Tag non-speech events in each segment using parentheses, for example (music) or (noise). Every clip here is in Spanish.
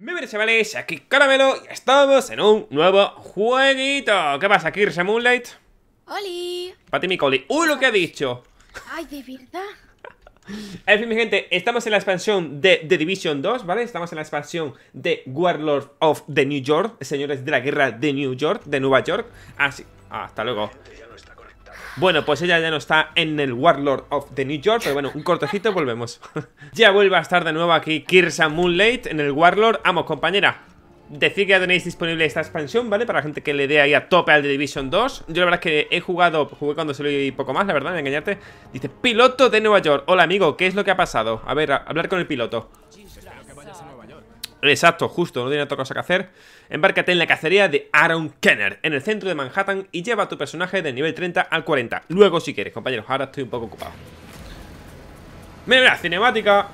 Muy bien, chavales, aquí Caramelo y estamos en un nuevo jueguito ¿Qué pasa, Kirse Moonlight? ¡Holi! Pati Micoli ¡Uy, lo que ha dicho! ¡Ay, de verdad! En fin, mi gente, estamos en la expansión de The Division 2, ¿vale? Estamos en la expansión de Warlord of the New York Señores de la guerra de New York, de Nueva York Ah, sí, ah, hasta luego bueno, pues ella ya no está en el Warlord of the New York Pero bueno, un cortecito volvemos. (laughs) Ya vuelve a estar de nuevo aquí Kirsa Moonlight en el Warlord. Vamos, compañera Decir que ya tenéis disponible esta expansión, ¿vale? Para la gente que le dé ahí a tope al The Division 2 Yo la verdad es que he jugado, jugué cuando lo y poco más, la verdad, de engañarte. Dice, piloto de Nueva York Hola, amigo, ¿qué es lo que ha pasado? A ver, a hablar con el piloto Exacto, justo, no tiene otra cosa que hacer. Embárcate en la cacería de Aaron Kenner En el centro de Manhattan y lleva a tu personaje del nivel 30 al 40 Luego si quieres, compañeros, ahora estoy un poco ocupado. Mira, mira, cinemática.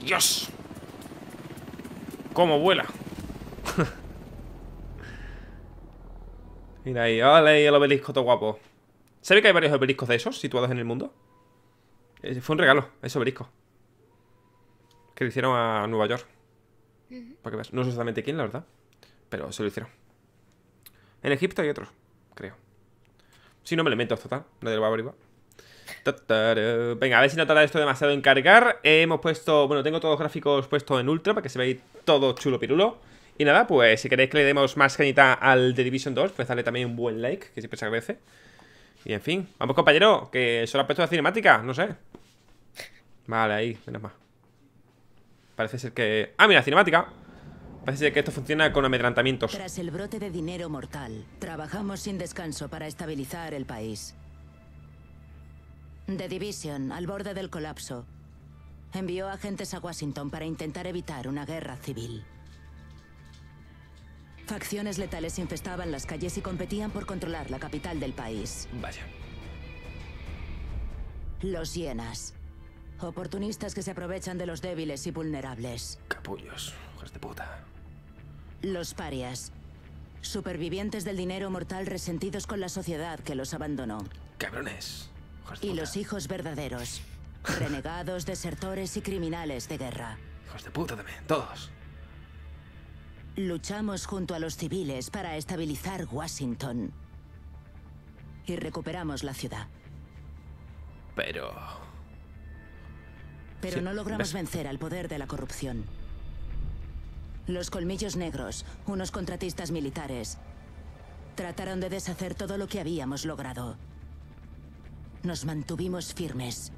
Dios. Cómo vuela. (laughs) Mira ahí, ole, el obelisco todo guapo. ¿Sabe que hay varios obeliscos de esos situados en el mundo? Eh, fue un regalo, ese obelisco que le hicieron a Nueva York. Para No sé exactamente quién, la verdad. Pero se lo hicieron. En Egipto hay otros, creo. Si no me lo meto, total. Nadie lo va a averiguar. Venga, a ver si no tarda esto demasiado en cargar. hemos puesto, bueno, tengo todos los gráficos puestos en ultra para que se vea todo chulo pirulo. Y nada, pues si queréis que le demos más genita al The Division 2, pues dale también un buen like, que siempre se agradece. Y en fin, vamos compañero, que solo ha puesto la cinemática, no sé. Vale, ahí, menos más. Parece ser que... Ah, mira, cinemática. Parece ser que esto funciona con amedrantamientos Tras el brote de dinero mortal Trabajamos sin descanso para estabilizar el país. The Division, al borde del colapso Envió agentes a Washington para intentar evitar una guerra civil. Facciones letales infestaban las calles y competían por controlar la capital del país. Vaya. Los hienas Oportunistas que se aprovechan de los débiles y vulnerables. Capullos, hijos de puta. Los parias. Supervivientes del dinero mortal resentidos con la sociedad que los abandonó. Cabrones. y los hijos verdaderos. Renegados, (laughs) desertores y criminales de guerra. Hijos de puta también, todos. Luchamos junto a los civiles para estabilizar Washington. Y recuperamos la ciudad. Pero... Pero no logramos vencer al poder de la corrupción. Los colmillos negros, unos contratistas militares, trataron de deshacer todo lo que habíamos logrado. Nos mantuvimos firmes.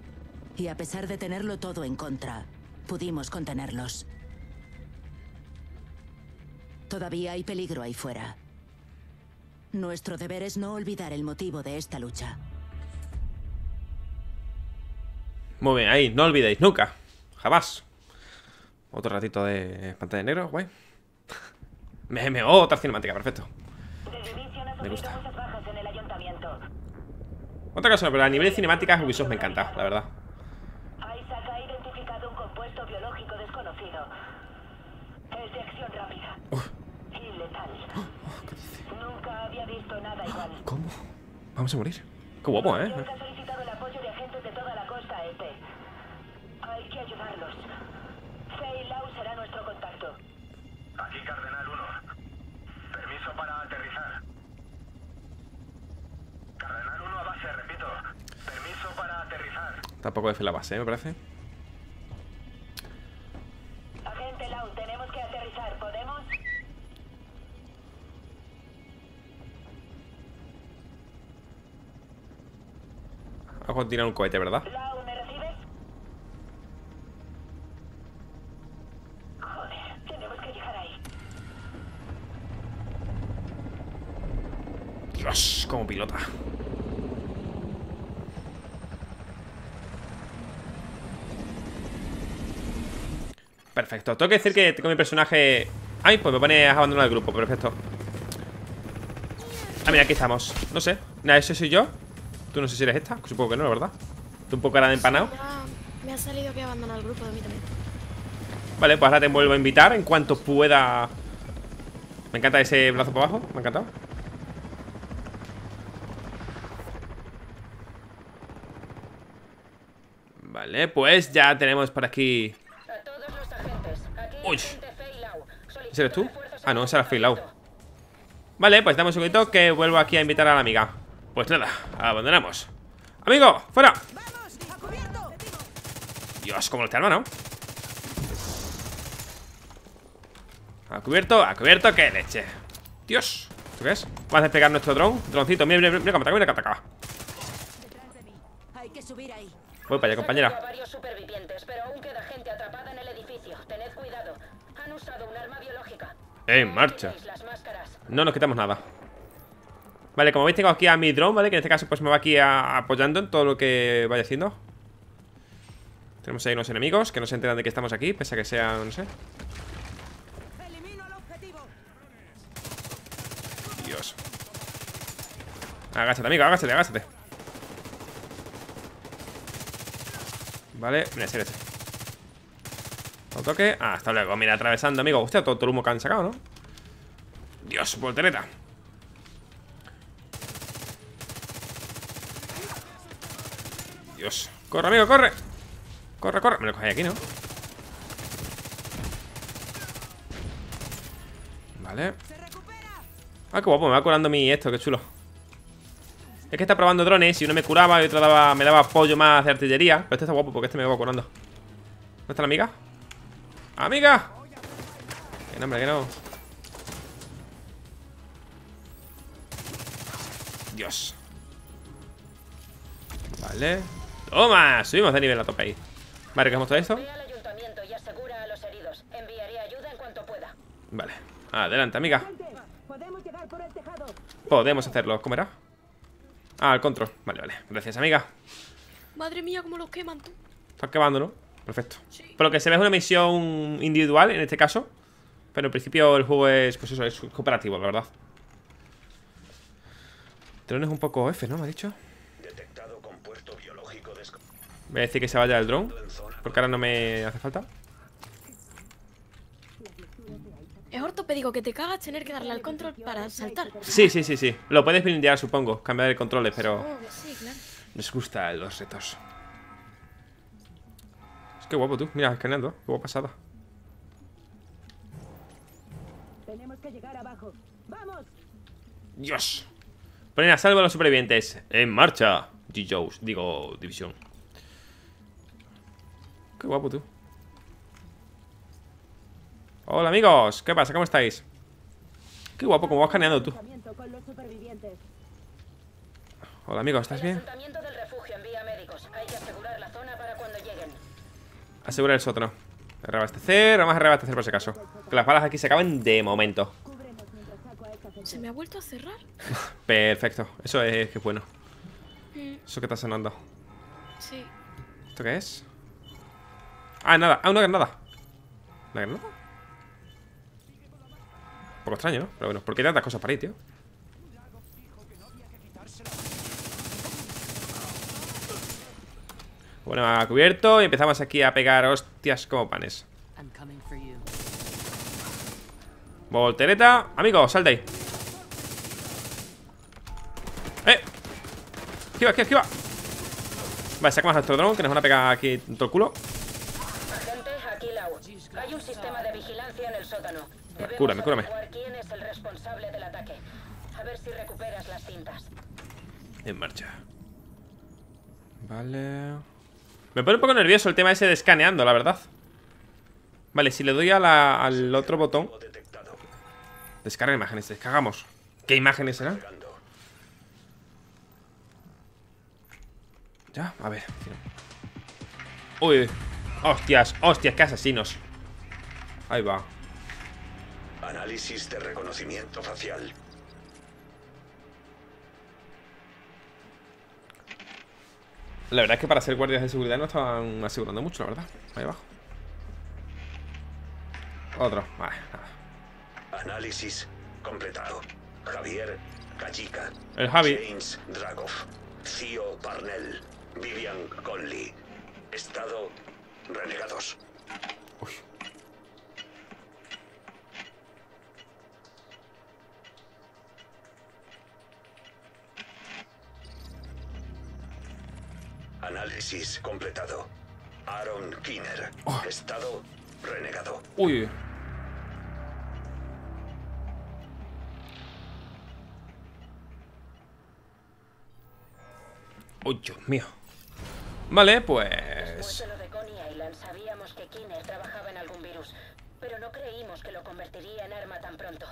Y a pesar de tenerlo todo en contra, pudimos contenerlos. Todavía hay peligro ahí fuera. Nuestro deber es no olvidar el motivo de esta lucha. Muy bien, ahí, no olvidéis, nunca Jamás. Otro ratito de pantalla de negro, guay. (laughs) Me, otra cinemática, perfecto. Me gusta. Otra cosa, pero a nivel de cinemáticas Ubisoft me encanta, la verdad. (gasps) ¿Cómo? Vamos a morir. Qué guapo, ¿eh? Tampoco de la base, ¿eh? me parece. Agente Lau, tenemos que aterrizar. ¿Podemos? Vamos a tirar un cohete, ¿verdad? Lau, ¿me recibes? Joder, tenemos que llegar ahí. Dios, como pilota. Perfecto, tengo que decir que tengo mi personaje... Ay, pues me pone a abandonar el grupo, perfecto. Ah, mira, aquí estamos. No sé, nada, ese soy yo. Tú no sé si eres esta, supongo que no, la verdad. Tú un poco cara de empanado Me ha salido que abandona el grupo de mí también. Vale, pues ahora te vuelvo a invitar en cuanto pueda. Me encanta ese brazo por abajo, me ha encantado. Vale, pues ya tenemos por aquí Uy. ¿Ese eres tú? Ah, no, ese era Vale, pues damos un segundito que vuelvo aquí a invitar a la amiga Pues nada, abandonamos ¡Amigo, fuera! Dios, cómo lo te hermano Ha cubierto, ha cubierto, qué leche Dios, ¿tú qué es? Vamos a despegar nuestro dron Droncito, mira, mira, mira cómo te mira cómo ahí. Voy para allá, compañera varios supervivientes, pero aún queda gente atrapada en el edificio. Tened cuidado. Han usado un arma biológica. En marcha. No nos quitamos nada. Vale, como veis tengo aquí a mi drone, ¿vale? Que en este caso pues me va aquí apoyando en todo lo que vaya haciendo. Tenemos ahí unos enemigos que no se enteran de que estamos aquí Pese a que sean, no sé. Dios. Agáchate, amigo, agáchate, agáchate. Vale, mira, ese, Otro toque, ah, hasta luego, mira, atravesando, amigo. Hostia, todo el humo que han sacado, ¿no? Dios, voltereta. Dios. Corre, amigo, corre. Corre, corre. Me lo cogí aquí, ¿no? Vale. Ah, qué guapo, me va curando mi esto, qué chulo. Es que está probando drones Y uno me curaba y otro daba, me daba apoyo más de artillería. Pero este está guapo porque este me va curando. ¿Dónde está la amiga? ¡Amiga! Que no, hombre, que no Dios Vale Toma, subimos de nivel a tope ahí Vale, recogemos todo esto Ve al ayuntamiento y asegura a los heridos. Enviaré ayuda en cuanto pueda. Vale, adelante, amiga Podemos llegar por el tejado. Podemos hacerlo, ¿cómo era? Ah, el control, vale, vale Gracias, amiga Madre mía, cómo los queman tú. Estás quemando, ¿no? Perfecto Sí. Por lo que se ve es una misión individual en este caso Pero en principio el juego es, pues eso, es cooperativo, la verdad El dron es un poco F, ¿no? Me ha dicho Detectado compuesto biológico desco- Voy a decir que se vaya el dron Porque ahora no me hace falta Es ortopédico que te cagas tener que darle al control para saltar. Sí, sí, sí, sí Lo puedes blindear, supongo Cambiar el control, pero sí, claro. Nos gustan los retos Es que guapo tú, mira, escaneando Qué guapa pasada Tenemos que llegar abajo. ¡Vamos! Dios Ponen a salvo a los supervivientes En marcha G-Joes, digo, división Qué guapo tú Hola amigos, ¿qué pasa? ¿Cómo estáis? Qué guapo, como vas escaneando tú. Hola amigos, ¿estás bien? ayuntamiento del refugio envía médicos. Hay que asegurar la zona para cuando lleguen. Asegura el sótano Reabastecer, vamos a reabastecer por si acaso Que las balas aquí se acaban de momento ¿Se me ha vuelto a cerrar? (laughs) Perfecto, eso es que es bueno Mm, Eso que está sonando sí. ¿Esto qué es? Ah, nada, ah, una granada ¿Una granada? Un poco extraño, ¿no? Pero bueno, ¿por qué tantas cosas para ahí, tío? Bueno, ha cubierto y empezamos aquí a pegar hostias como panes. Voltereta Amigo, sal de ahí ¡Eh! Esquiva, esquiva, esquiva Vale, sacamos a nuestro dron Que nos van a pegar aquí en todo el culo. Hay un sistema de vigilancia en el sótano. Debemos cúrame, cúrame. averiguar quién es el responsable del ataque. A ver si recuperas las cintas. En marcha Vale Me pone un poco nervioso el tema ese de escaneando, la verdad Vale, si le doy al otro botón. Descarga imágenes, descargamos ¿Qué imágenes serán? Ya, a ver Uy, hostias, hostias, qué asesinos Ahí va Análisis de reconocimiento facial. La verdad es que para ser guardias de seguridad no estaban asegurando mucho, la verdad Ahí abajo Otro, vale, nada Análisis completado. Javier Kajica. El Javi. James Dragov. Theo Parnell. Vivian Conley. Estado renegados. Uy. Análisis completado. Aaron Kinner. Oh. Estado renegado. Uy, uy. Dios mío. Vale, Después pues... de lo de Coney Island, sabíamos que Kinner trabajaba en algún virus, pero no creímos que lo convertiría en arma tan pronto.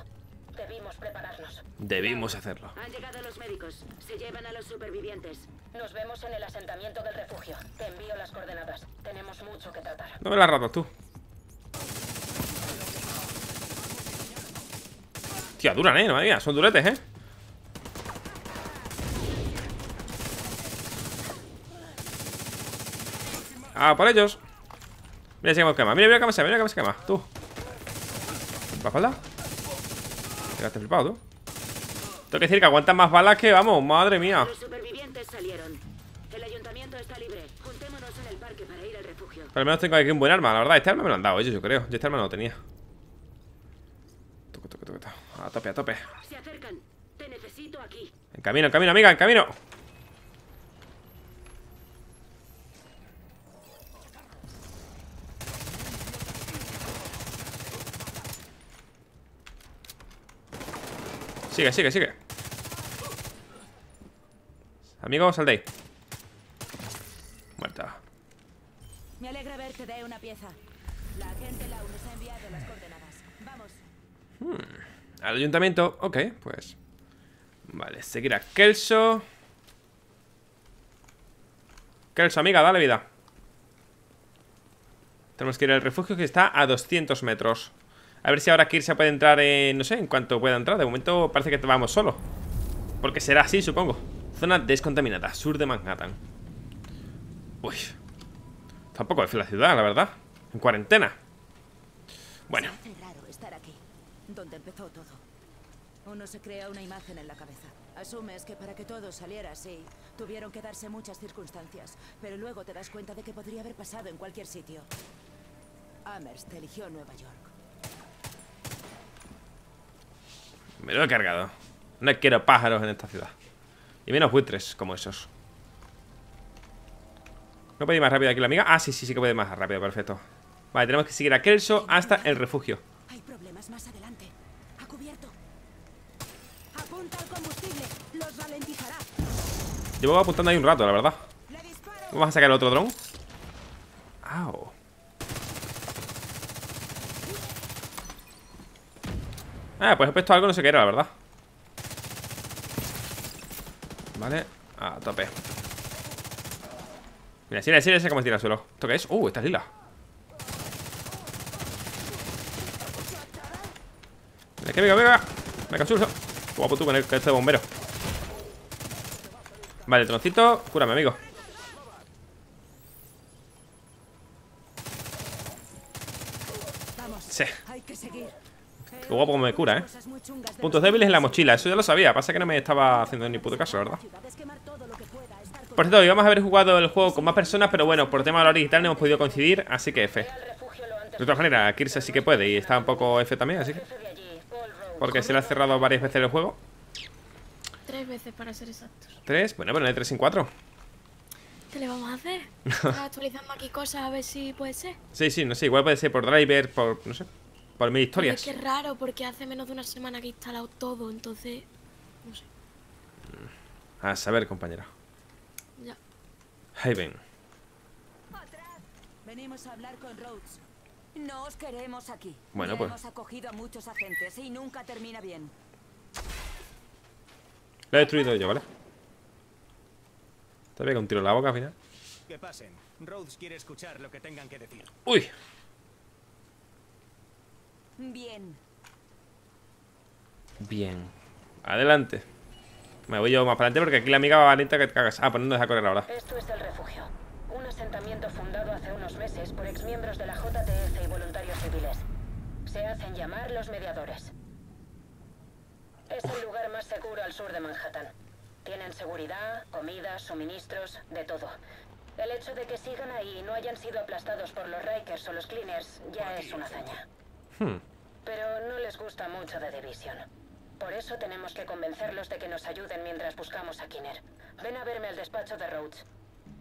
Debimos prepararnos. Debimos hacerlo. Han llegado los médicos. Se llevan a los supervivientes. Nos vemos en el asentamiento del refugio. Te envío las coordenadas. Tenemos mucho que tratar. No me las ratas tú. Tía, duran, eh, madre mía, son duretes, eh. Ah, por ellos. Mira si cómo quema. Mira, mira cómo se quema, mira cómo se quema. Tú. ¿La espalda? Quedaste flipado. Tengo que decir que aguantan más balas que, vamos, madre mía. Los supervivientes salieron. El ayuntamiento está libre. Juntémonos en el parque para ir al refugio. Pero al menos tengo aquí un buen arma, la verdad. Este arma me lo han dado ellos, yo creo. Yo este arma no lo tenía. A tope, a tope. Se acercan. Te necesito aquí. En camino, en camino, amiga, en camino. Sigue, sigue, sigue. Amigo, sal de ahí. Muerta. Me alegra verte de una pieza. La agente Lau nos ha enviado las coordenadas. Vamos. Al ayuntamiento. Ok, pues. Vale, seguir a Kelso. Kelso, amiga, dale vida. Tenemos que ir al refugio que está a 200 metros. A ver si ahora Kirsa puede entrar en... No sé, en cuanto pueda entrar. De momento parece que vamos solo. Porque será así, supongo. Zona descontaminada, sur de Manhattan. Uy. Tampoco es la ciudad, la verdad. En cuarentena. Bueno. Donde empezó todo. Uno se crea una imagen en la cabeza. Asumes que para que todo saliera así, tuvieron que darse muchas circunstancias, pero luego te das cuenta de que podría haber pasado en cualquier sitio. Amherst eligió Nueva York. Me lo he cargado. No quiero pájaros en esta ciudad. Y menos buitres como esos. ¿No puede ir más rápido aquí la amiga? Ah, sí, sí, sí que puede ir más rápido, perfecto. Vale, tenemos que seguir a Kelso hasta el refugio. Hay problemas más adelante. A cubierto. Apunta al combustible. Los ralentizará. Llevo apuntando ahí un rato, la verdad. Vamos a sacar el otro dron. Au. Ah, pues he puesto algo, no sé qué era, la verdad. Vale, a tope. Mira, sí, sí, sé cómo se tira al suelo. ¿Esto qué es? Uh, esta es lila. Venga, que venga, venga. Venga, suso. Guapo tú con el este bombero. Vale, troncito. Cúrame, amigo. Vamos. Sí. Hay que seguir. Qué guapo como me cura, ¿eh? Puntos débiles en la mochila, eso ya lo sabía. Pasa que no me estaba haciendo ni puto caso, la ¿verdad? Por cierto, íbamos a haber jugado el juego con más personas, pero bueno, por tema de hora digital no hemos podido coincidir, así que F. De todas maneras, Kirse sí que puede y está un poco F también, así que... Porque se le ha cerrado varias veces el juego. Tres veces para ser exactos. Tres, bueno, pero no hay tres sin cuatro. ¿Qué le vamos a hacer? (laughs) Actualizando aquí cosas a ver si puede ser. Sí, sí, no sé, igual puede ser por driver, por, no sé, por mil Pero historias. es que es raro porque hace menos de una semana que he instalado todo, entonces. No sé. A saber, compañera. Ya. Haven. Venimos a hablar con Rhodes. No os queremos aquí. Bueno, Ya pues. Hemos acogido a muchos agentes y nunca termina bien. Lo he destruido yo, ¿vale? Te voy a un tiro en la boca al final. Que pasen. Rhodes quiere escuchar lo que tengan que decir. ¡Uy! Bien. Bien. Adelante. Me voy yo más para adelante porque aquí la amiga va lenta que te cagas. Ah, pues no nos deja correr ahora. Esto es el refugio. Un asentamiento fundado hace unos meses por exmiembros de la JTF y voluntarios civiles. Se hacen llamar los mediadores. Es el lugar más seguro al sur de Manhattan. Tienen seguridad, comida, suministros, de todo. El hecho de que sigan ahí y no hayan sido aplastados por los Rikers o los Cleaners ya es una hazaña. Hmm. Pero no les gusta mucho de Division. Por eso tenemos que convencerlos de que nos ayuden mientras buscamos a Kinner. Ven a verme al despacho de Rhodes.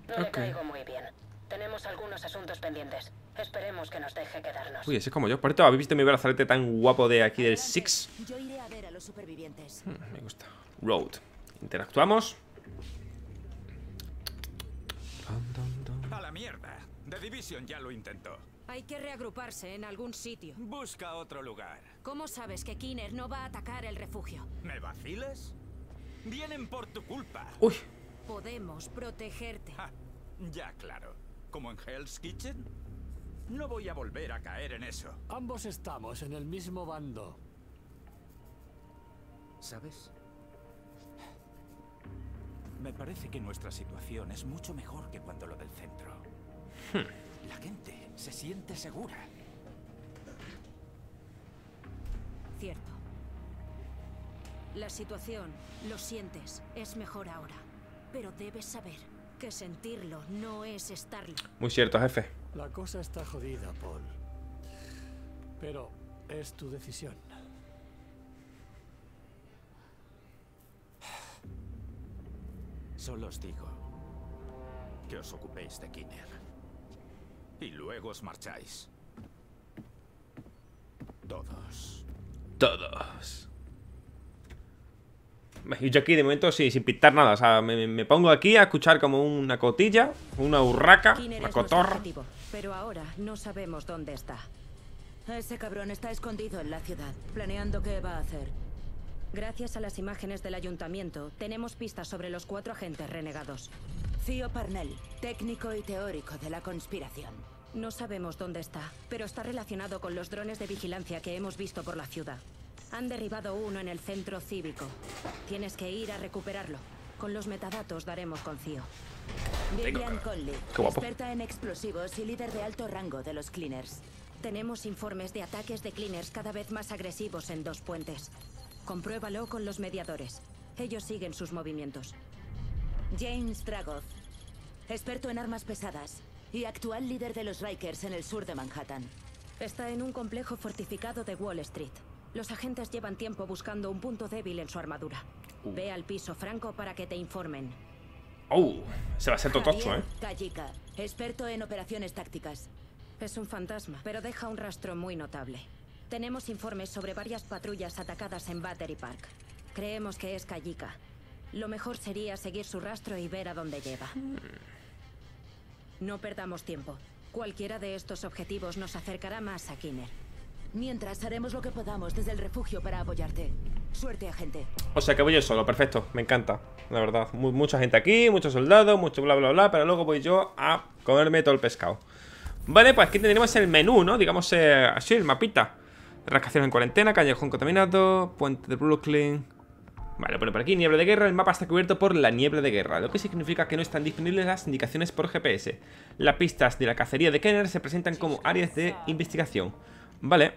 No le Ok. caigo muy bien. Tenemos algunos asuntos pendientes. Esperemos que nos deje quedarnos. Uy, ese es como yo. Por esto, ¿habéis visto mi brazalete tan guapo de aquí del Six? Yo iré a ver a los supervivientes. Hmm, me gusta. Road. Interactuamos. A la mierda. The Division ya lo intentó. Hay que reagruparse en algún sitio. Busca otro lugar. ¿Cómo sabes que Kinner no va a atacar el refugio? ¿Me vaciles? Vienen por tu culpa. Uy, Podemos protegerte. Ja, ya claro. ¿Como en Hell's Kitchen? No voy a volver a caer en eso. Ambos estamos en el mismo bando. ¿Sabes? Me parece que nuestra situación es mucho mejor que cuando lo del centro. La gente se siente segura. Cierto. La situación, lo sientes, es mejor ahora. Pero debes saber que sentirlo no es estarlo. muy cierto, jefe. La cosa está jodida, Paul. Pero es tu decisión. Solo os digo que os ocupéis de Kinner. Y luego os marcháis. Todos. Todos. Y yo aquí de momento sí, sin pintar nada. O sea, me, me pongo aquí a escuchar como una cotilla, una urraca, una cotorra. objetivo, pero ahora no sabemos dónde está. Ese cabrón está escondido en la ciudad, planeando qué va a hacer. Gracias a las imágenes del ayuntamiento, tenemos pistas sobre los cuatro agentes renegados. Theo Parnell, técnico y teórico de la conspiración. No sabemos dónde está, pero está relacionado con los drones de vigilancia que hemos visto por la ciudad. Han derribado uno en el centro cívico. Tienes que ir a recuperarlo. Con los metadatos daremos con Cío. Vivian Conley, experta en explosivos y líder de alto rango de los Cleaners. Tenemos informes de ataques de cleaners cada vez más agresivos en dos puentes. Compruébalo con los mediadores. Ellos siguen sus movimientos. James Dragoth, experto en armas pesadas y actual líder de los Rikers en el sur de Manhattan. Está en un complejo fortificado de Wall Street. Los agentes llevan tiempo buscando un punto débil en su armadura. Ve al piso franco para que te informen. Oh, se va a ser totocho, eh. Kajika, experto en operaciones tácticas. Es un fantasma, pero deja un rastro muy notable. Tenemos informes sobre varias patrullas atacadas en Battery Park. Creemos que es Kayika. Lo mejor sería seguir su rastro y ver a dónde lleva. No perdamos tiempo. Cualquiera de estos objetivos nos acercará más a Kinner. Mientras haremos lo que podamos desde el refugio para apoyarte. Suerte, agente. O sea que voy yo solo, perfecto, me encanta, la verdad. Mu- mucha gente aquí, muchos soldados, mucho bla bla bla, pero luego voy yo a comerme todo el pescado. Vale, pues aquí tenemos el menú, ¿no? Digamos eh, así, el mapita. Rascaciones en cuarentena, callejón contaminado, puente de Brooklyn. Vale, pone por aquí, niebla de guerra. El mapa está cubierto por la niebla de guerra, lo que significa que no están disponibles las indicaciones por GPS. Las pistas de la cacería de Kenner se presentan como áreas de investigación. Vale,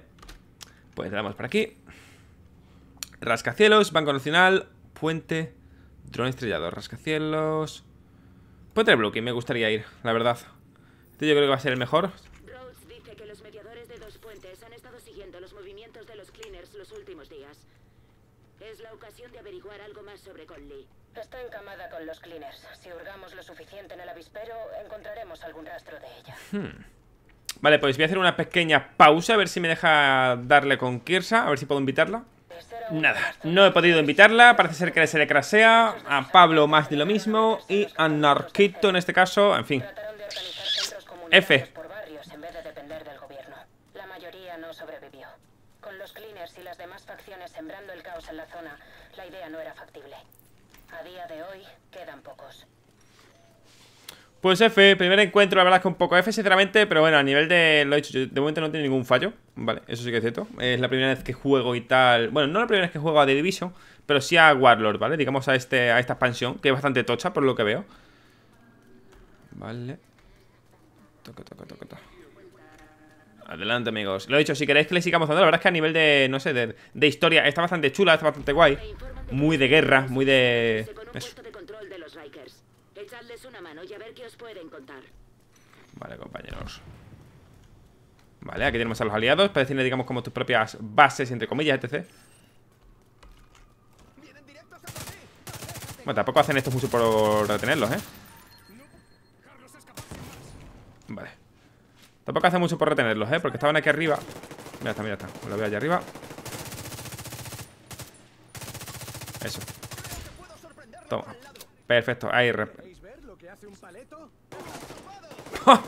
pues le damos por aquí. Rascacielos, Banco Nacional, Puente, Drone estrellado, Rascacielos. Puente de Brooklyn, me gustaría ir, la verdad. Este yo creo que va a ser el mejor. Rhodes dice que los mediadores de dos puentes han estado siguiendo los movimientos de los Cleaners los últimos días. Es la ocasión de averiguar algo más sobre Conley. Está encamada con los cleaners. Si hurgamos lo suficiente en el avispero, encontraremos algún rastro de ella. Vale, pues voy a hacer una pequeña pausa, a ver si me deja darle con Kirsa, a ver si puedo invitarla. Nada, no he podido invitarla, parece ser que se le crasea, a Pablo más de lo mismo, y a Narquito en este caso, en fin. Trataron de organizar centros comunitarios F. por barrios en vez de depender del gobierno. La mayoría no sobrevivió. Con los cleaners y las demás facciones sembrando el caos en la zona, la idea no era factible. A día de hoy, quedan pocos. Pues F, primer encuentro, la verdad es que un poco F, sinceramente, pero bueno, a nivel de. Lo he dicho, yo de momento no tiene ningún fallo, vale, eso sí que es cierto. Es la primera vez que juego y tal. Bueno, no la primera vez que juego a The Division, pero sí a Warlord, ¿vale? Digamos a, este, a esta expansión, que es bastante tocha por lo que veo. Vale. Toca, toca, toca, toca. Adelante, amigos. Lo he dicho, si queréis que le sigamos dando, la verdad es que a nivel de, no sé, de, de historia, está bastante chula, está bastante guay. Muy de guerra, muy de. Vale, compañeros. Vale, aquí tenemos a los aliados para decirle, digamos, como tus propias bases, entre comillas, etc. Bueno, tampoco hacen esto mucho por retenerlos, ¿eh? Vale. Tampoco hace mucho por retenerlos, ¿eh? Porque estaban aquí arriba. Mira está, mira está. Lo veo allá arriba. Eso. Toma. Perfecto, ahí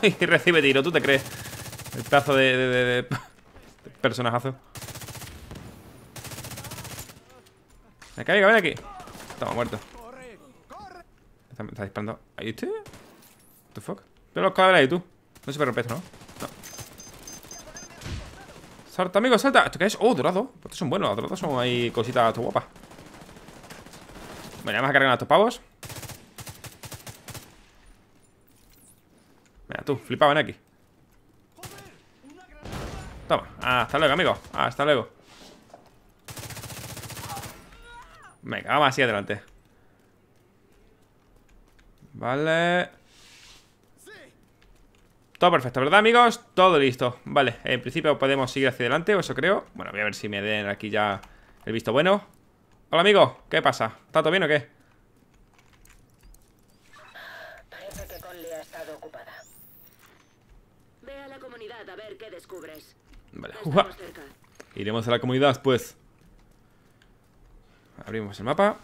Y (laughs) recibe tiro, ¿tú te crees? El pedazo de, de, de, de personajazo. Me caiga, ven aquí. Toma, muerto. Está, está disparando. ¿Ahí este? What the fuck? Veo los cadáveres ahí, tú. No se me rompe esto, ¿no? Salta, amigo, salta. ¿Esto qué es? Oh, dorado. Estos son buenos Los dorados son ahí cositas guapas. Bueno, vamos a cargar a estos pavos. Mira, tú, flipado, ven aquí. Toma, hasta luego, amigo. Hasta luego. Venga, vamos así adelante. Vale Todo perfecto, ¿verdad, amigos? Todo listo Vale, en principio podemos seguir hacia adelante O eso creo Bueno, voy a ver si me den aquí ya el visto bueno Hola, amigo ¿Qué pasa? ¿Está todo bien o qué? Parece que Conley ha estado ocupada. Ve a la comunidad a ver qué descubres. Vale, cerca. Iremos a la comunidad, pues Abrimos el mapa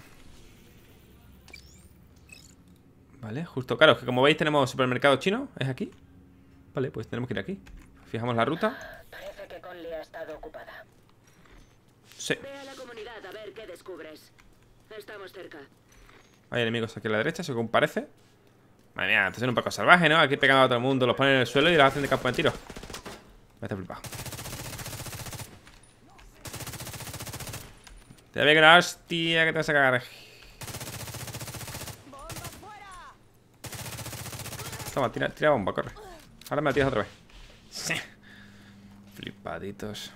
Vale, justo, claro, que como veis tenemos supermercado chino ¿Es aquí? Vale, pues tenemos que ir aquí. Fijamos la ruta. Parece que Conley ha estado ocupada. Sí, Ve a la comunidad a ver qué descubres. Estamos cerca. hay enemigos aquí a la derecha, según parece. Madre mía, esto es un poco salvaje, ¿no? Aquí pegando a todo el mundo, los ponen en el suelo y los hacen de campo de tiro. Me está flipado Te voy a una hostia que te vas a cagar. Toma, tira, tira bomba, corre Ahora me la tiras otra vez Sí. Flipaditos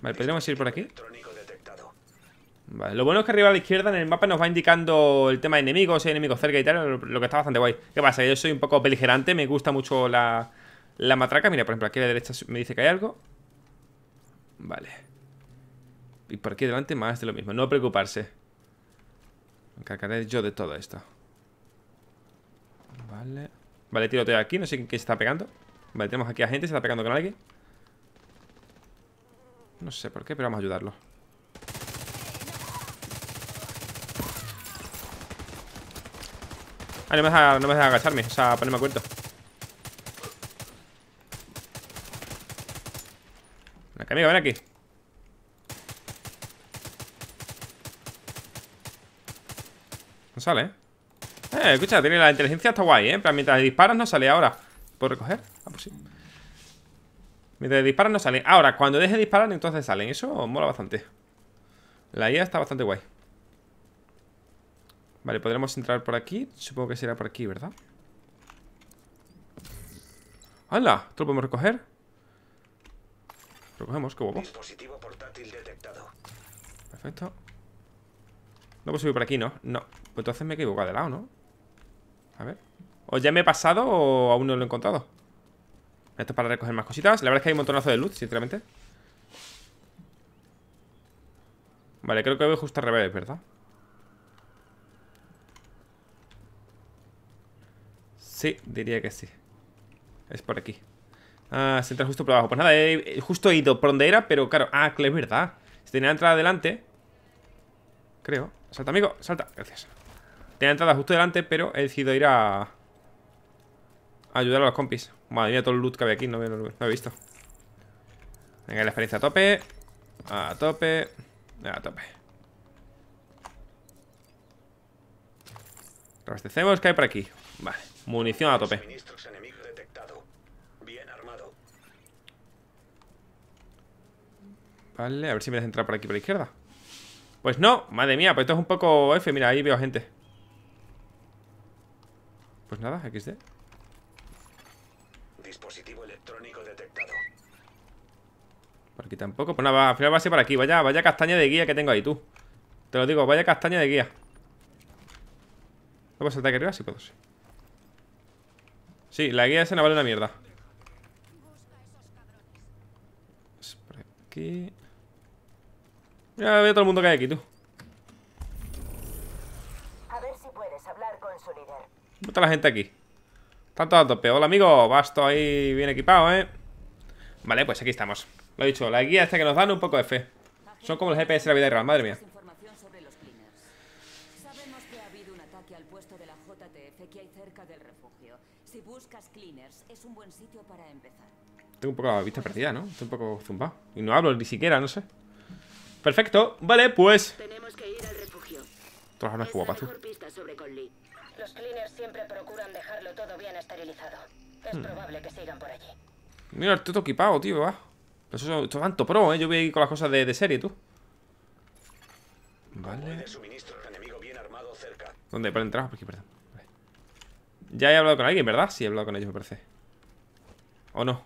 Vale, podríamos ir por aquí. Vale, lo bueno es que arriba a la izquierda en el mapa nos va indicando el tema de enemigos, si hay enemigos cerca y tal, lo, lo que está bastante guay. ¿Qué pasa? Yo soy un poco beligerante, me gusta mucho la, la matraca. Mira, por ejemplo, aquí a la derecha me dice que hay algo. Vale. Y por aquí delante más de lo mismo, no preocuparse. Me encargaré yo de todo esto. Vale. Vale, tiroteo aquí, no sé qué se está pegando. Vale, tenemos aquí a gente, se está pegando con alguien. No sé por qué, pero vamos a ayudarlo. Ah, no me deja, no me deja agacharme, o sea, ponerme a cuento. Ven aquí, amigo, ven aquí. No sale, ¿eh? Eh, escucha, tiene la inteligencia está guay, ¿eh? Plan, mientras disparas no sale ahora. ¿Puedo recoger? Ah, pues sí. Mientras disparas no salen. Ahora, cuando deje de disparar, entonces salen. Eso mola bastante. La IA está bastante guay. Vale, podremos entrar por aquí. Supongo que será por aquí, ¿verdad? ¡Hala! ¿Esto lo podemos recoger? Recogemos, qué guapo. Dispositivo portátil detectado. Perfecto. No puedo subir por aquí, ¿no? No. Pues entonces me he equivocado de lado, ¿no? A ver. ¿O ya me he pasado o aún no lo he encontrado? Esto es para recoger más cositas. La verdad es que hay un montonazo de luz, sinceramente. Vale, creo que voy justo al revés, ¿verdad? Sí, diría que sí. Es por aquí. Ah, se entra justo por abajo. Pues nada, he, he justo ido por donde era, pero claro. Ah, que es verdad. Si tenía entrada delante. Creo. Salta, amigo. Salta. Gracias. Tenía entrada justo delante, pero he decidido ir a... a ayudar a los compis. Madre mía, todo el loot que había aquí. No, me- no, no he visto. Venga, la experiencia a tope. A tope. A tope. Abastecemos. ¿Qué hay por aquí? Vale. Munición a tope. Vale, a ver si me deja entrar por aquí por la izquierda. Pues no, madre mía, pues esto es un poco F. Mira, ahí veo gente. Pues nada, XD. Dispositivo electrónico detectado. Por aquí tampoco. Pues nada, al final va a ser por aquí. Vaya, vaya castaña de guía que tengo ahí, tú. Te lo digo, vaya castaña de guía. ¿No puedo saltar aquí arriba? Sí puedo, sí. Sí, la guía esa no vale una mierda. Es por aquí. Mira, veo todo el mundo que hay aquí, tú. A ver si puedes hablar con su líder. ¿Dónde está la gente aquí? Está todo a tope. Hola, amigo. Vas todo ahí bien equipado, ¿eh? Vale, pues aquí estamos. Lo he dicho, la guía esta que nos dan un poco de fe. Son como el GPS de la vida real, madre mía. Al. Si buscas cleaners, es un buen sitio para empezar. Tengo un poco la vista perdida, ¿no? Estoy un poco zumbado. Y no hablo ni siquiera, no sé. Perfecto. Vale, pues... Tenemos que ir al refugio. Todas las armas guapas, tú. mejor pista sobre Conley. Los cleaners siempre procuran dejarlo todo bien esterilizado. Es probable que sigan por allí. Mira, estoy todo equipado, tío, va. Eso es tanto pro, ¿eh? Yo voy ahí con las cosas de, de serie, tú. Vale. ¿Dónde? Por entrar, por aquí, perdón. Vale. Ya he hablado con alguien, ¿verdad? Sí, he hablado con ellos, me parece. ¿O no?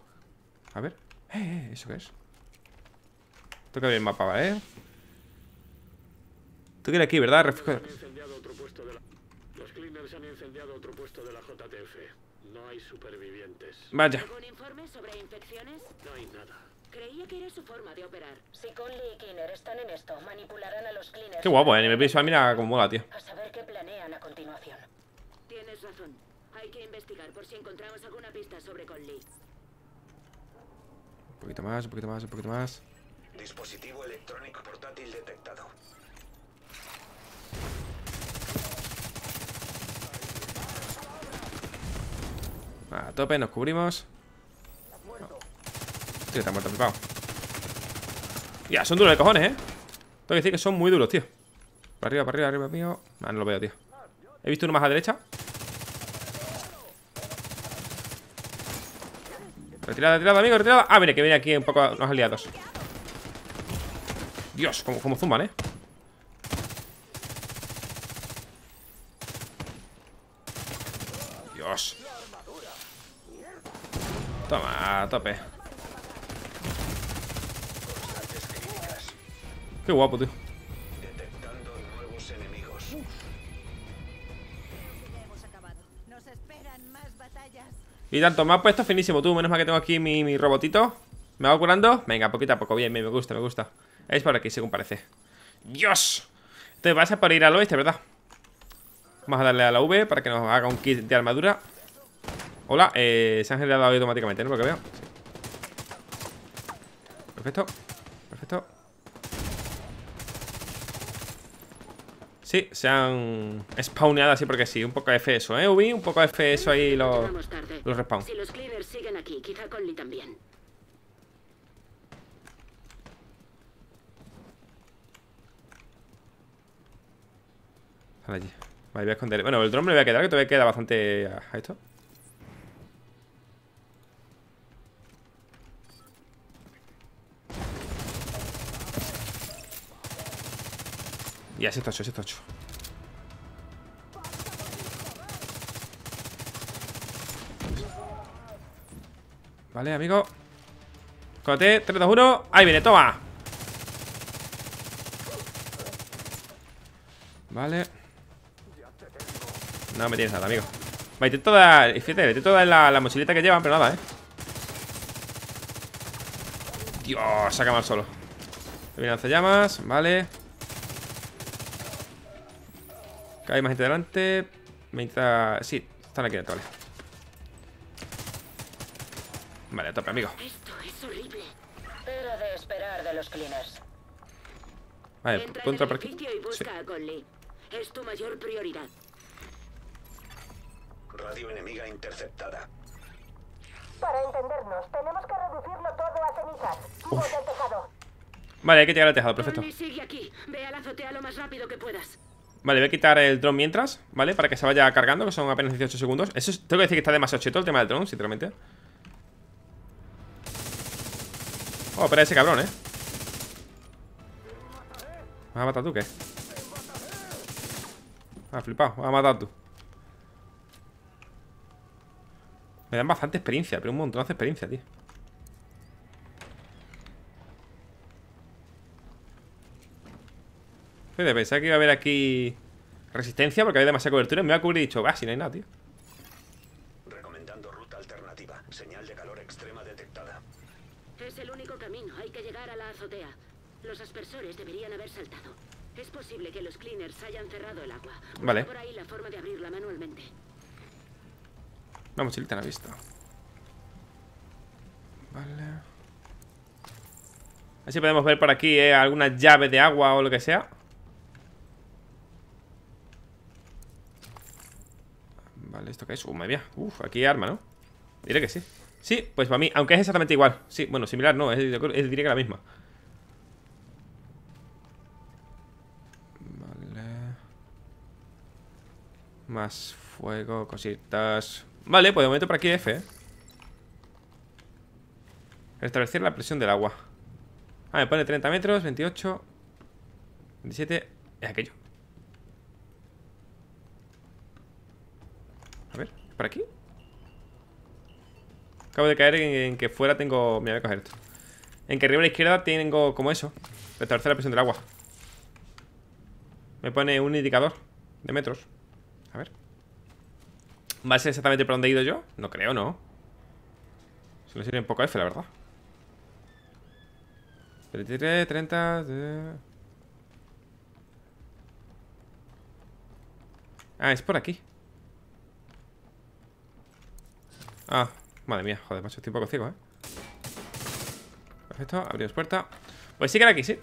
A ver. Eh, eh, ¿eso qué es? Tengo que abrir el mapa, ¿vale? Tú quieres aquí, ¿verdad? Refugio. Han incendiado otro puesto de la... Los cleaners han incendiado otro puesto de la JTF. No hay supervivientes. Vaya. ¿Algún informe sobre infecciones? No hay nada. Creía que era su forma de operar. Si Conley y Kinner están en esto, manipularán a los cleaners. Qué guapo, ¿eh? Nivel visual, mira cómo mola, tío. A saber qué planean a continuación. Tienes razón. Hay que investigar por si encontramos alguna pista sobre Conley. Un poquito más, un poquito más, un poquito más. Dispositivo electrónico portátil detectado. A tope, nos cubrimos. Tío, está muerto flipado. Ya, son duros de cojones, ¿eh? Tengo que decir que son muy duros, tío. Para arriba, para arriba, arriba mío. Ah, no lo veo, tío. He visto uno más a la derecha. Retirada, retirada, amigo, retirada. Ah, mire, que viene aquí un poco los aliados. Dios, como, como zumban, ¿eh? Dios. Toma, a tope. Qué guapo, tío. Y tanto, me ha puesto finísimo tú. Menos mal que tengo aquí mi, mi robotito. ¿Me va curando? Venga, poquito a poco. Bien, bien, me gusta, me gusta. Es por aquí, según parece. ¡Dios! Entonces vas a por ir al oeste, ¿verdad? Vamos a darle a la V para que nos haga un kit de armadura. Hola, eh, se han generado automáticamente, ¿no? Lo que veo. Perfecto. Perfecto. Sí, se han spawneado así porque sí. Un poco F eso, ¿eh, Ubi? Un poco F eso ahí los, los respawn. Si los cleaners siguen aquí, quizá Conley también. Sale allí. Vale, voy a esconder. Bueno, el dron me lo voy a quedar, que todavía queda bastante a esto. Ya, ese hecho, ese hecho. Vale, amigo. Cote, 3, 2, 1. Ahí viene, toma. Vale. No me tienes nada, amigo. Va, intento dar. Fíjate, intento dar la, la mochilita que llevan, pero nada, eh. Dios, saca mal solo. Viene llamas, vale. Que hay más gente delante. Me intenta. Sí, están aquí dentro, vale. Vale, a tope, amigo. Esto es horrible. Era de esperar de los cleaners. Vale, Entra contra en por aquí. y busca Sí. a Conley. Es tu mayor prioridad. Radio enemiga interceptada. Para entendernos, tenemos que reducirlo todo a cenizas. Tejado. Vale, hay que llegar al tejado, perfecto. Conley, sigue aquí. Ve a la azotea lo más rápido que puedas. Vale, voy a quitar el dron mientras, ¿vale? Para que se vaya cargando, que son apenas 18 segundos. Eso es- tengo que decir que está demasiado cheto el tema del dron, sinceramente. Oh, espera ese cabrón, ¿eh? ¿Me vas a matar tú, qué? Ah, flipado, me vas a matar tú. Me dan bastante experiencia, pero un montón de experiencia, tío. Fíjate, pensaba que iba a haber aquí resistencia porque había demasiada cobertura. y Me iba a cubrir y dicho, ah, si no hay nada, tío. Recomendando ruta alternativa. Señal de calor extrema detectada. Es el único camino. Hay que llegar a la azotea. Los aspersores deberían haber saltado. Es posible que los cleaners hayan cerrado el agua. Busca Vale. por ahí la forma de abrirla manualmente. Una mochilita no he visto. Vale. A ver si podemos ver por aquí eh, alguna llave de agua o lo que sea. Vale, ¿esto qué es? Uh, madre mía. Uf, aquí arma, ¿no? Diré que sí. Sí, pues para mí, aunque es exactamente igual. Sí, bueno, similar no, es, es diría que la misma. Vale. Más fuego, cositas. Vale, pues de momento por aquí F, ¿eh? Restablecer la presión del agua. Ah, me pone 30 metros, 28 27 Es aquello A ver, ¿por aquí? Acabo de caer en, que fuera tengo... Mira, voy a coger esto En que arriba a la izquierda tengo como eso Restablecer la presión del agua Me pone un indicador De metros A ver ¿Va a ser exactamente por donde he ido yo? No creo, ¿no? Se le sirve un poco F, la verdad 33, 30... Ah, es por aquí Ah, madre mía, joder, macho, estoy un poco ciego, ¿eh? Perfecto, abrimos puerta. Pues sí que era aquí, sí.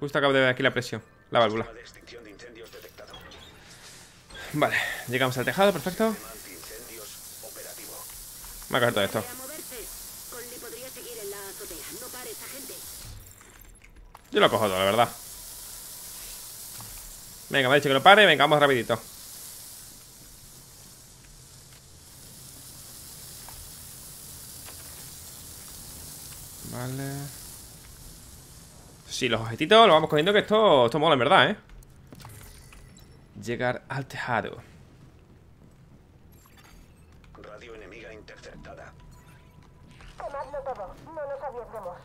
Justo acabo de ver aquí la presión, la válvula. Vale, llegamos al tejado, perfecto. Me a coger todo esto. Yo lo cojo todo, la verdad. Venga, me ha dicho que lo pare Venga, vamos rapidito Vale Sí, los objetitos los vamos cogiendo Que esto, esto mola en verdad, ¿eh? Llegar al tejado. Radio enemiga interceptada. Quemadlo todo, no nos arriesguemos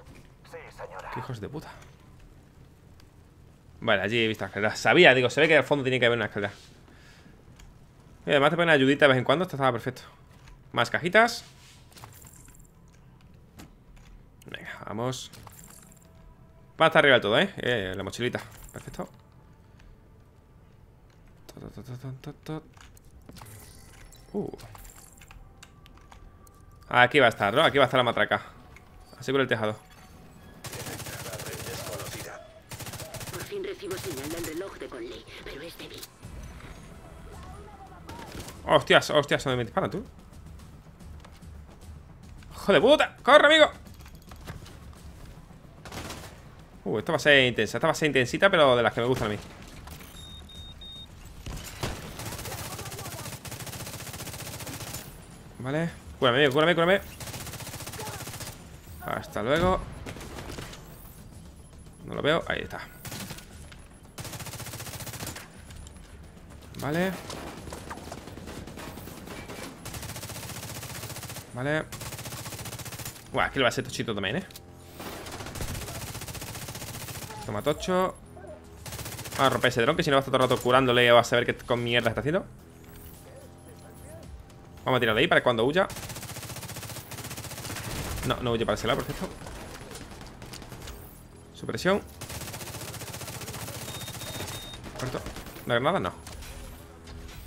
Sí, señora. Qué hijos de puta. Vale, allí he visto la escalera. Sabía, digo, se ve que al fondo tiene que haber una escalera. Y además te ponen ayudita de vez en cuando Esto estaba perfecto. Más cajitas. Venga, vamos Va a estar arriba del todo, ¿eh? eh la mochilita Perfecto uh. Aquí va a estar, ¿no? Aquí va a estar la matraca Así por el tejado recibo señal del reloj de Conley, pero es débil. Hostias, hostias, ¿dónde me disparan tú? ¡Joder puta! ¡Corre, amigo! Uh, esta va a ser intensa Esta va a ser intensita, pero de las que me gustan a mí. Vale. Cúrame, cúrame, cúrame. Hasta luego. No lo veo, ahí está. Vale. Vale. Buah, aquí lo va a ser tochito también, ¿eh? Toma tocho. Vamos a romper ese dron Que si no va a estar todo el rato curándole Va a saber qué con mierda está haciendo. Vamos a tirar de ahí para cuando huya. No, no huye para ese lado, perfecto Supresión. Corto. ¿La granada? No.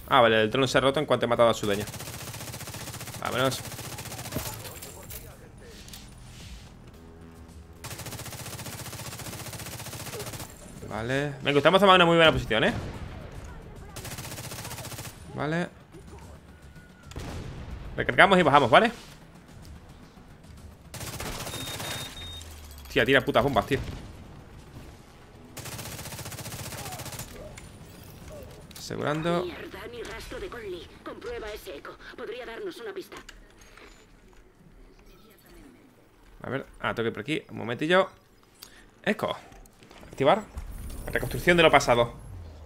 Ah, vale, el trono se ha roto en cuanto he matado a su dueña Vámonos Vale Me gusta, hemos tomado una muy buena posición, ¿eh? Vale Recargamos y bajamos, ¿vale? Tía, tira putas bombas, tío Asegurando de Conley. Comprueba ese eco. Podría darnos una pista. A ver, ah, toque por aquí. Un momentillo. Eco. Activar. Reconstrucción de lo pasado.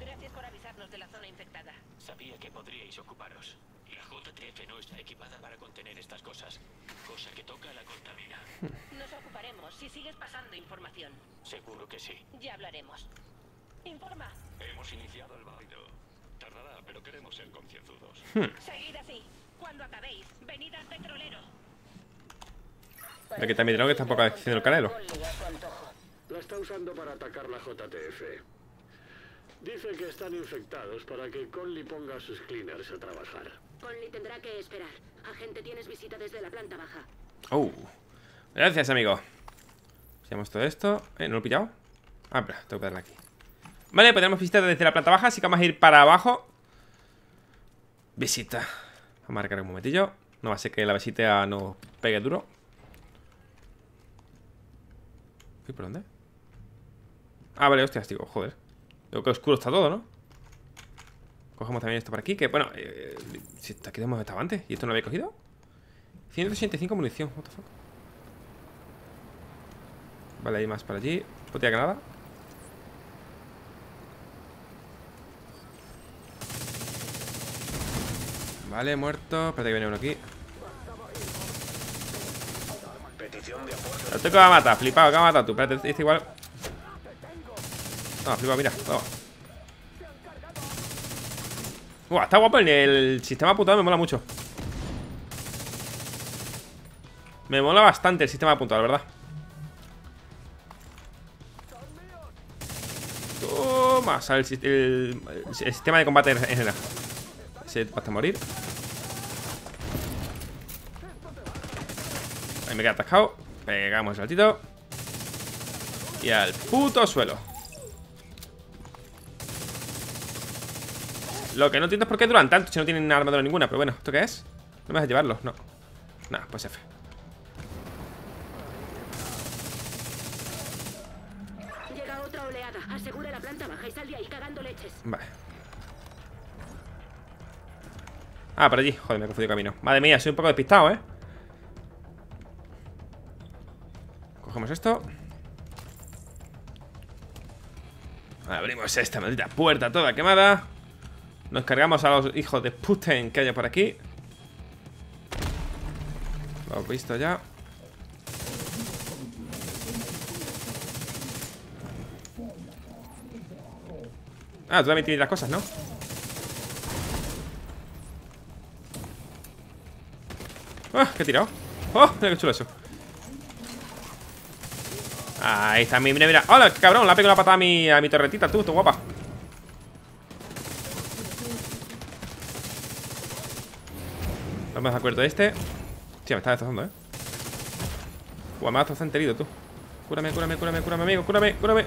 Gracias por avisarnos de la zona infectada. Sabía que podríais ocuparos. La JTF no está equipada para contener estas cosas. Cosa que toca la contamina. (laughs) Nos ocuparemos si sigues pasando información. Seguro que sí. Ya hablaremos. Informa. Hemos iniciado el barrido pero queremos ser concienzudos. Hmm. Seguid así. Cuando acabéis, venid al petrolero. Le quita mi dron que tampoco haciendo el canelo. La está usando para atacar la JTF. Dice que están infectados para que Conley ponga a sus cleaners a trabajar. Conley tendrá que esperar. Agente, tienes visita desde la planta baja. Oh, gracias, amigo. Pillamos todo esto. Eh, ¿no lo he pillado? Ah, espera, tengo que darle aquí. Vale, podemos visitar desde la planta baja, así que vamos a ir para abajo. Visita. Vamos a recargar un momentillo. No va a ser que la visita nos pegue duro. ¿Y por dónde? Ah, vale, hostias, digo, joder. Digo que oscuro está todo, ¿no? Cogemos también esto por aquí, que bueno, eh, si aquí hemos estado antes ¿Y esto no lo había cogido? 185 munición, what the fuck Vale, hay más para allí Botella nada Vale, muerto Espérate que viene uno aquí. Lo tengo a matar, flipado, que va a matar tú Espérate, este igual Flipado, mira, toma. Buah, está guapo el, sistema apuntado, me mola mucho. Me mola bastante el sistema apuntado, la verdad. Toma, o sea, el, sis- el- el sistema de combate en general. Se va a morir. Ahí me queda atascado. Pegamos el saltito. Y al puto suelo Lo que no entiendo es por qué duran tanto Si no tienen armadura ninguna Pero bueno, ¿esto qué es? ¿No me vas a llevarlo? No Nah, pues F Llega otra oleada. Asegura la planta baja y sal de ahí cagando leches. Vale Ah, por allí Joder, me he confundido camino Madre mía, soy un poco despistado, ¿eh? Cogemos esto Abrimos esta maldita puerta toda quemada Nos cargamos a los hijos de Putin que haya por aquí Lo hemos visto ya Ah, tú también tienes las cosas, ¿no? ¡Ah! ¿Qué tirado? ¡Oh! Mira qué chulo eso Ahí está, mira, mira ¡Hola, qué cabrón! Le ha pegado una patada a mi, a mi torretita, tú, tú guapa Vamos de acuerdo este Hostia, me está destrozando, ¿eh? Buah, me ha destrozado enterido, tú Cúrame, cúrame, cúrame, cúrame, amigo Cúrame, cúrame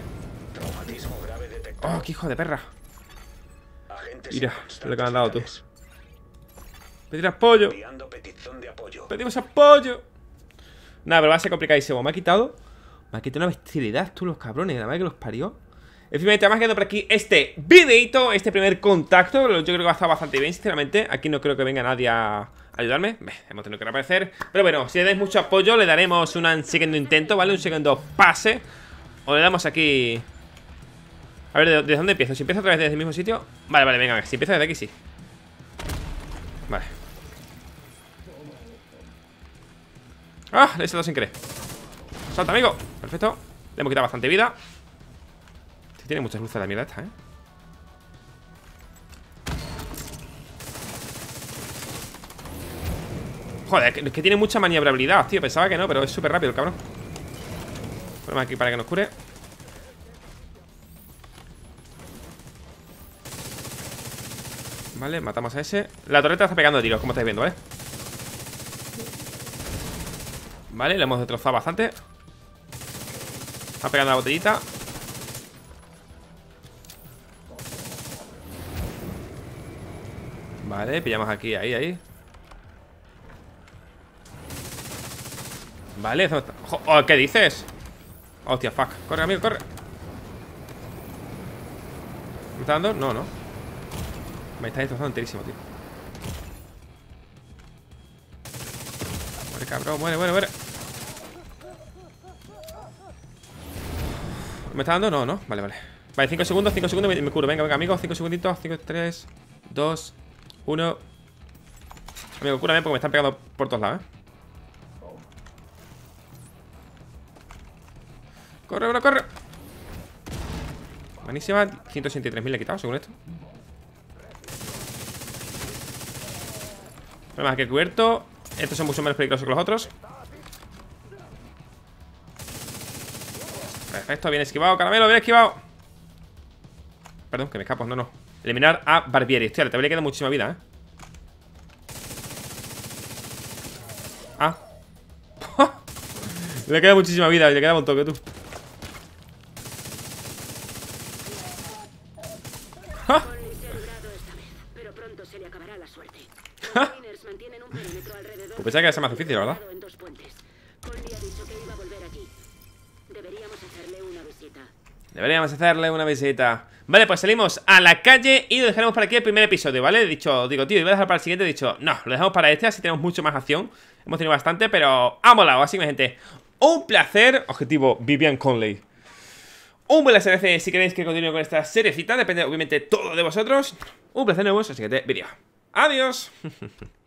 Traumatismo grave detectado. ¡Oh, qué hijo de perra! Agentes Mira, lo que me han dado tú. Pedir apoyo de. Pedimos apoyo Nada, pero va a ser complicadísimo Me ha quitado Me ha quitado una bestialidad, tú, los cabrones La madre que los parió En fin, vamos quedando por aquí este videito Este primer contacto Yo creo que va a estar bastante bien, sinceramente Aquí no creo que venga nadie a ayudarme Hemos tenido que reaparecer. Pero bueno, si le dais mucho apoyo Le daremos un segundo intento, ¿vale? Un segundo pase. O le damos aquí. A ver, ¿de- ¿desde dónde empiezo? Si empiezo otra vez desde el mismo sitio. Vale, vale, venga, si empiezo desde aquí, sí. Vale. ¡Ah! Le he sin querer. Salta, amigo. Perfecto. Le hemos quitado bastante vida. Tiene muchas luces la mierda esta, ¿eh? Joder, que, que tiene mucha maniobrabilidad, tío. Pensaba que no, pero es súper rápido el cabrón. Ponemos aquí para que nos cure. Vale, matamos a ese. La torreta está pegando tiros, como estáis viendo, ¿vale? Vale, le hemos destrozado bastante. Está pegando la botellita. Vale, pillamos aquí, ahí, ahí Vale, oh, ¿qué dices? Hostia, fuck. Corre, amigo, corre. ¿Me está dando? No, no. Me está destrozando enterísimo, tío. Muere, cabrón, muere, muere, muere. ¿Me está dando? No, no, vale, vale. Vale, 5 segundos, 5 segundos, me, me curo. Venga, venga, amigo, 5 segunditos. 5, 3, 2, 1 Amigo, cúrame porque me están pegando por todos lados, ¿eh? Corre, corre, corre. Buenísima. 183.000 le he quitado, según esto. Problemas que he cubierto. Estos son mucho menos peligrosos que los otros. Perfecto, bien esquivado, caramelo, bien esquivado. Perdón, que me escapo, no, no. Eliminar a Barbieri. Hostia, todavía le queda muchísima vida, ¿eh? Ah. (laughs) le queda muchísima vida, le queda un toque tú. Pensaba que iba a ser más difícil, verdad. en dos puentes. Conley ha dicho que iba a volver aquí. Deberíamos hacerle una visita. Deberíamos hacerle una visita Vale, pues salimos a la calle y lo dejaremos para aquí el primer episodio, ¿vale? He dicho, digo, tío, iba a dejar para el siguiente He dicho, no, lo dejamos para este, así tenemos mucho más acción Hemos tenido bastante, pero ha molado, así que gente Un placer, objetivo Vivian Conley Un placer si queréis que continúe con esta seriecita Depende, obviamente, todo de vosotros Un placer, nuevos, así que te vídeo Adiós (laughs)